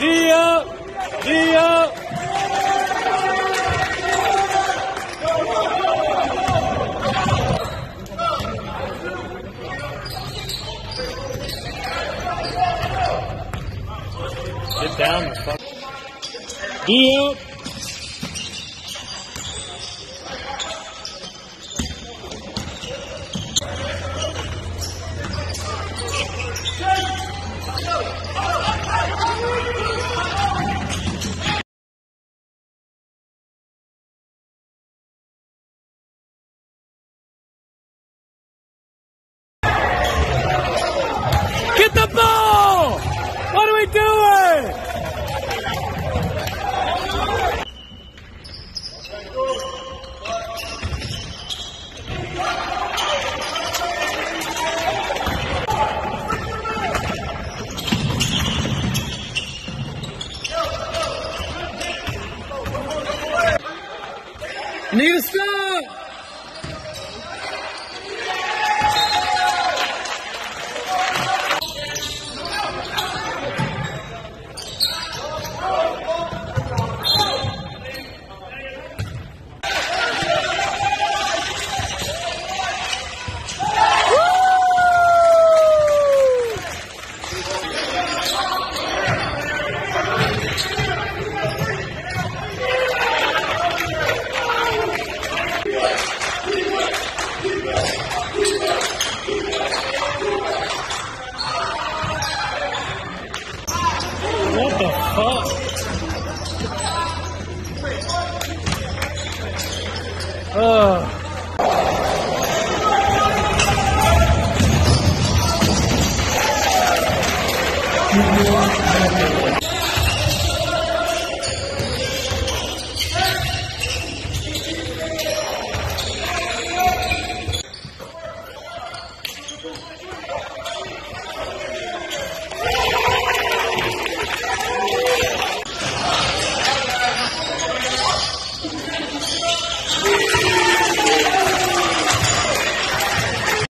D up. D up. Get down. Need to stop! Oh.